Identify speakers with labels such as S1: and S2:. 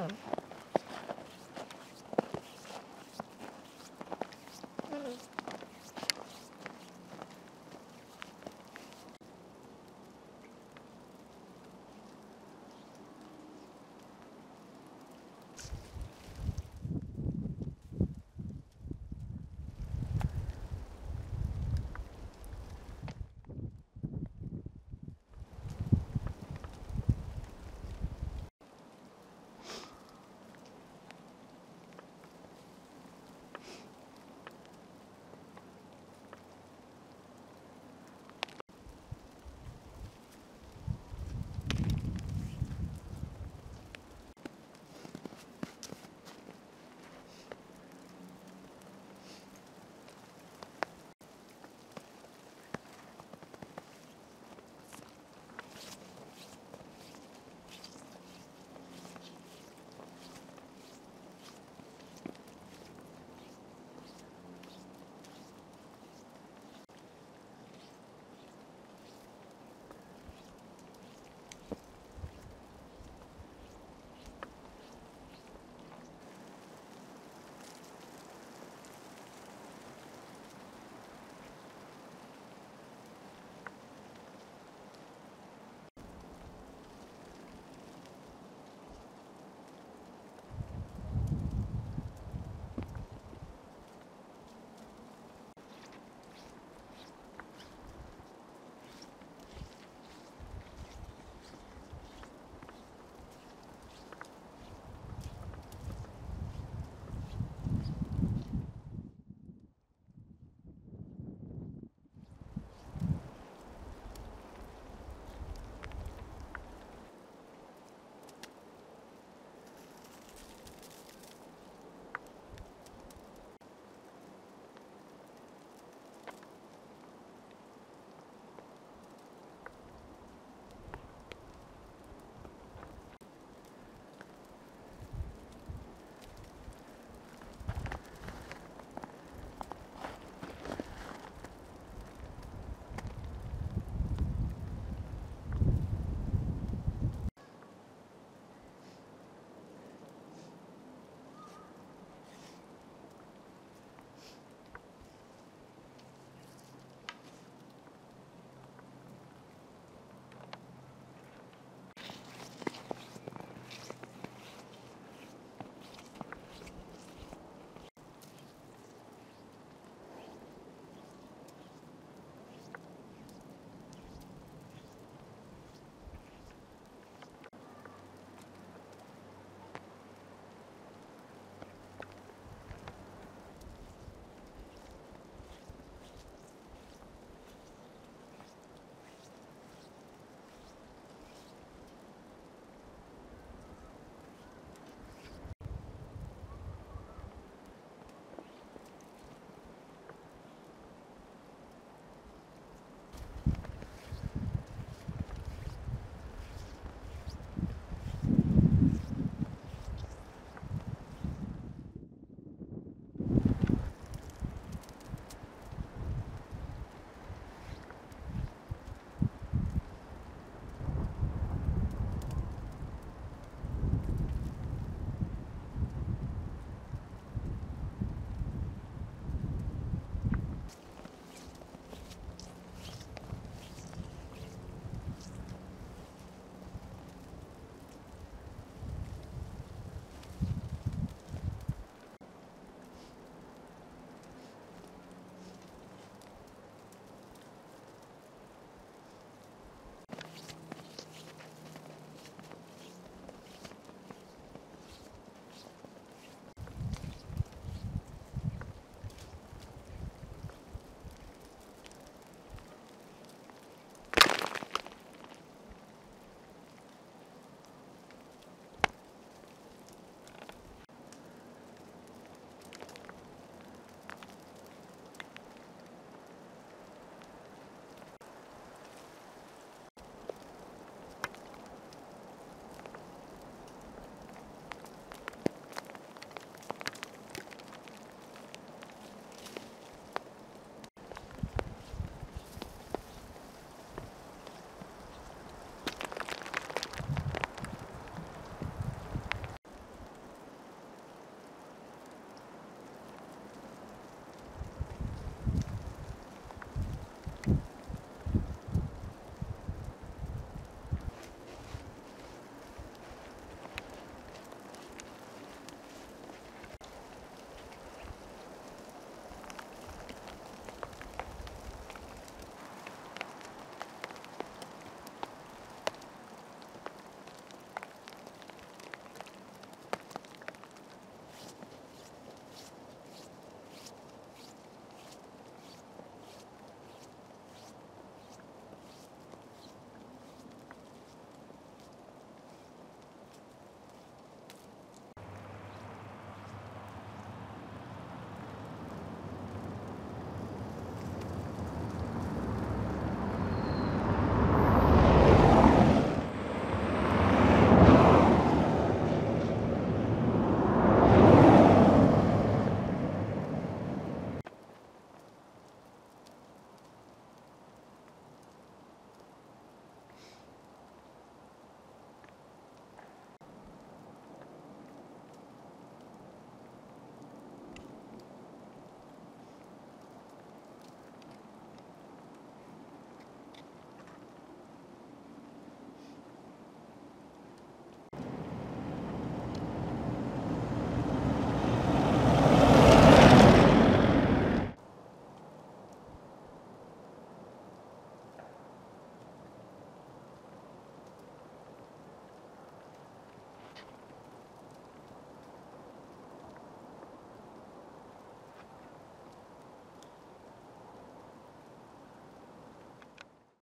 S1: Mm.